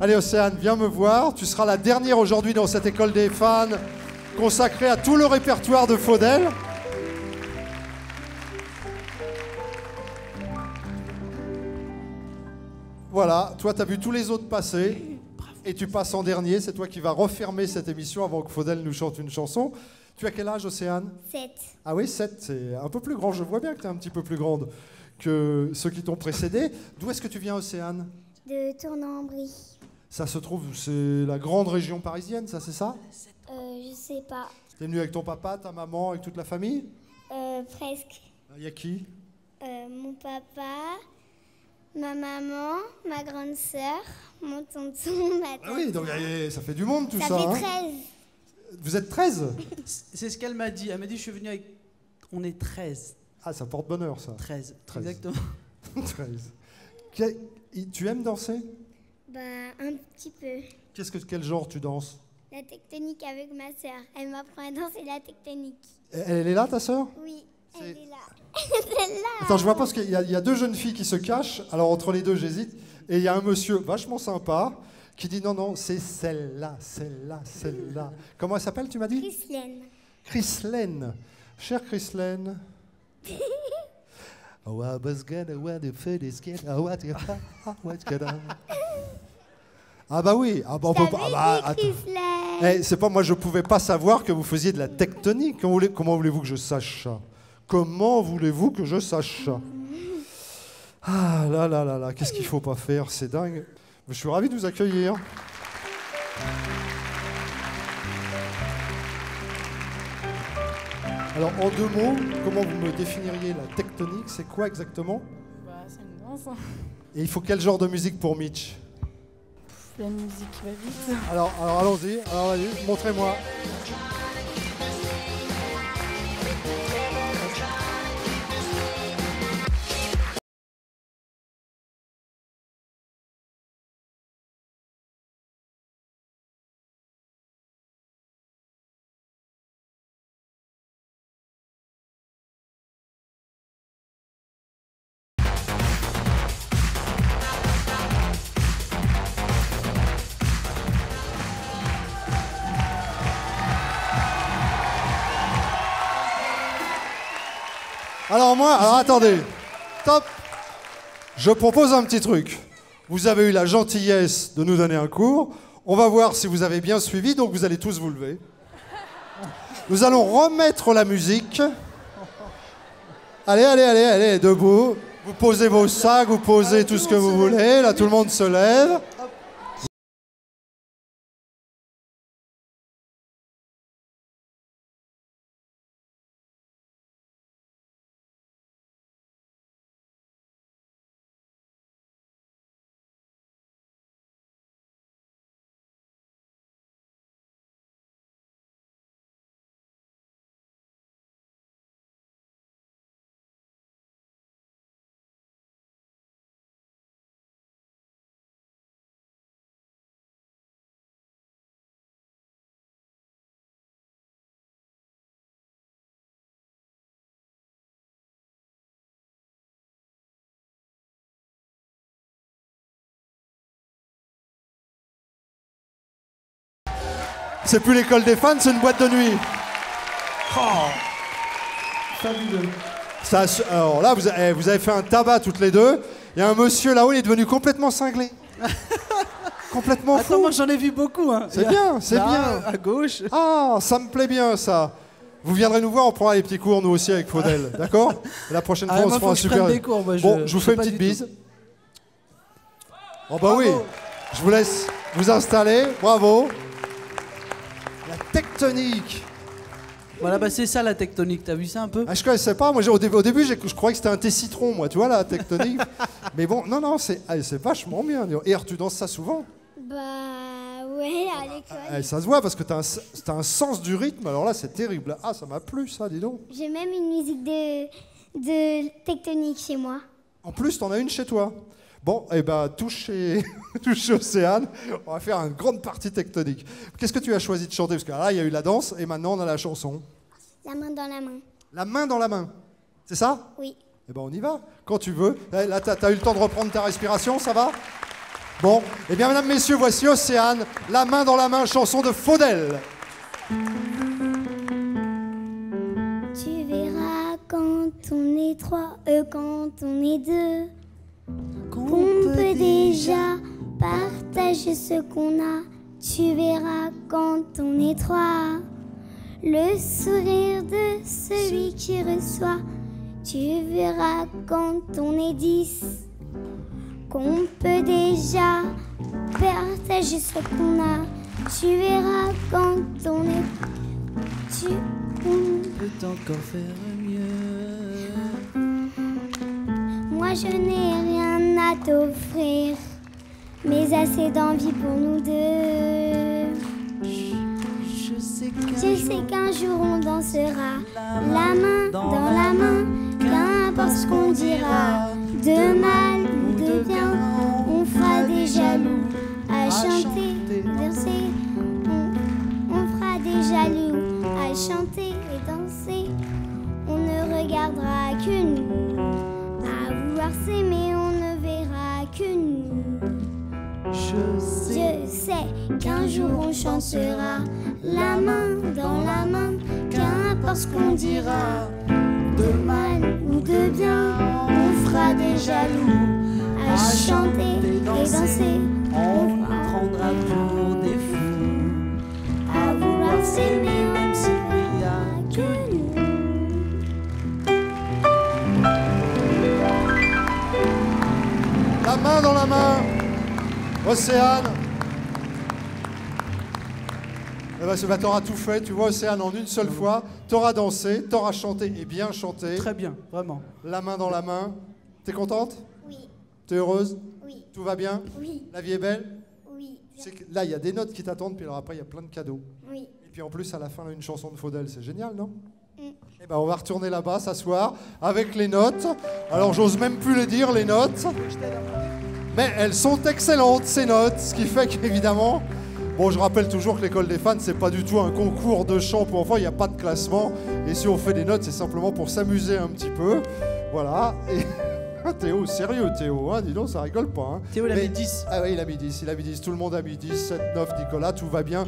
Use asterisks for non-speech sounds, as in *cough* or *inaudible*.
Allez Océane, viens me voir. Tu seras la dernière aujourd'hui dans cette école des fans consacrée à tout le répertoire de Faudel. Voilà, toi tu as vu tous les autres passer et tu passes en dernier. C'est toi qui vas refermer cette émission avant que Faudel nous chante une chanson. Tu as quel âge Océane? 7. Ah oui, 7, c'est un peu plus grand. Je vois bien que tu es un petit peu plus grande que ceux qui t'ont précédé. D'où est-ce que tu viens Océane? De Tournant-en-Brie. Ça se trouve, c'est la grande région parisienne, ça c'est ça Euh, je sais pas. T'es venu avec ton papa, ta maman, avec toute la famille Euh, presque. Il y a qui Euh, mon papa, ma maman, ma grande sœur, mon tonton, *laughs* ma Ah tante. oui, donc eh, ça fait du monde tout Ça ça. fait hein 13. Vous êtes 13 C'est ce qu'elle m'a dit. Elle m'a dit, je suis venue avec... On est 13. Ah, ça porte bonheur ça. 13. 13. Exactement. *laughs* 13. Que- Tu aimes danser? Bah, un petit peu. Qu'est-ce que quel genre tu danses La tectonique avec ma sœur. Elle m'apprend à danser la tectonique. elle, elle est là ta sœur Oui, elle est là. *laughs* elle est là. Attends, je vois pas parce qu'il y, a- il y a deux jeunes filles qui se cachent. Alors entre les deux, j'hésite. Et il y a un monsieur vachement sympa qui dit non, non, c'est celle-là, celle-là, celle-là. Comment elle s'appelle, tu m'as dit Chrislaine. Chrislaine. Chère Chrislaine. Oh, I was gonna the what you- what's gonna- Ah bah oui, ah bah, on peut pas- ah bah. Eh, c'est pas moi, je pouvais pas savoir que vous faisiez de la tectonique. Comment voulez- comment voulez-vous que je sache? Ça Comment voulez-vous que je sache? Ça Ah là là là là, qu'est-ce qu'il faut pas faire? C'est dingue. Je suis ravi de vous accueillir. Alors en deux mots, comment vous me définiriez la tectonique? C'est quoi exactement? Bah, c'est une danse. hein. Et il faut quel genre de musique pour Mitch? La musique va vite. Alors, alors allons-y, alors allez, montrez-moi. Alors moi, alors attendez, top. Je propose un petit truc. Vous avez eu la gentillesse de nous donner un cours. On va voir si vous avez bien suivi, donc vous allez tous vous lever. Nous allons remettre la musique. Allez, allez, allez, allez, debout. Vous posez vos sacs, vous posez tout ce que vous voulez. Là, tout le monde se lève. C'est plus l'école des fans, c'est une boîte de nuit. Oh. Fabuleux. Ça, alors là, vous, avez- eh, vous avez fait un tabac toutes les deux. Il y a un monsieur là-haut, il est devenu complètement cinglé. *laughs* complètement Attends, fou. moi j'en ai vu beaucoup. Hein. C'est bien, c'est là, bien. À gauche. Ah, ça me plaît bien ça. Vous viendrez nous voir, on prendra les petits cours nous aussi avec Faudel, *laughs* d'accord? La prochaine Ah, fois, on se fera un je super. prenne des cours, moi, je- bon, je vous fais une petite bise. Oh bah oui, je vous laisse vous installer. Bravo. La tectonique. Voilà, bah c'est ça la tectonique. T'as vu ça un peu? Ah, je connaissais pas. Moi, au, dé- au début, je croyais que c'était un thé citron, moi, tu vois, la tectonique. *laughs* Mais bon, non, non, c'est ah, c'est vachement bien. Et alors, tu danses ça souvent? Bah, ouais, à l'école. Eh, Ça se voit parce que tu as, un sens du rythme. Alors là, c'est terrible. Ah, ça m'a plu, ça, dis donc. J'ai même une musique de, de tectonique chez moi. En plus, t'en as une chez toi. Bon, eh ben, *laughs* touche chez Océane. On va faire une grande partie tectonique. Qu'est-ce que tu as choisi de chanter? Parce que là, il y a eu la danse et maintenant, on a la chanson. La main dans la main. La main dans la main. C'est ça? Oui. Eh ben, on y va. Quand tu veux. Eh, Là, t'as as eu le temps de reprendre ta respiration, ça va? Bon, eh bien, mesdames, messieurs, voici Océane, la main dans la main, chanson de Faudel. Tu verras quand on est trois, euh, quand on est deux, déjà partager ce qu'on a. Tu verras quand on est trois, le sourire de celui qui reçoit. Tu verras quand on est dix, qu'on peut déjà partager ce qu'on a. Tu verras quand on est tu, Peut encore faire mieux. Moi je n'ai rien à t'offrir, mais assez d'envie pour nous deux. Je sais qu'un jour on dansera, la main dans la main, qu'importe ce qu'on dira, de mal ou de bien, on fera des jaloux à chanter, danser, on, on fera des jaloux à chanter et danser. On ne regardera que nous, à vouloir s'aimer, Je sais. Je sais qu'un jour on chantera la main dans la main, qu'importe ce qu'on dira, de mal ou de bien, on fera des jaloux à chanter et danser. On vous prendra pour des fous. À vouloir s'aimer, on ne se Il y verra a que nous. La main dans la main, Océane. Eh ben, bah, t'auras tout fait, tu vois, Océane, en une seule fois. T'auras dansé, t'auras chanté et bien chanté. Très bien, vraiment. La main dans la main. T'es contente? Oui, T'es heureuse? Oui, Tout va bien? Oui, La vie est belle? Oui, Tu sais que Là, il y a des notes qui t'attendent, puis alors après, il y a plein de cadeaux. oui. Et puis en plus, à la fin, une chanson de Faudel, c'est génial, non? Mm. Eh ben, on va retourner là-bas, s'asseoir, avec les notes. Alors, j'ose même plus les dire, les notes. Mais elles sont excellentes, ces notes, ce qui fait qu'évidemment... Bon, je rappelle toujours que l'école des fans, c'est pas du tout un concours de chant pour enfants, il n'y a pas de classement. Et si on fait des notes, c'est simplement pour s'amuser un petit peu. Voilà. Et... *laughs* Théo, sérieux Théo, hein, dis donc, ça rigole pas. hein. Théo, il a Mais- mis 10. Ah oui, il a mis 10, il a mis 10, tout le monde a mis 10, 7, 9, Nicolas, tout va bien.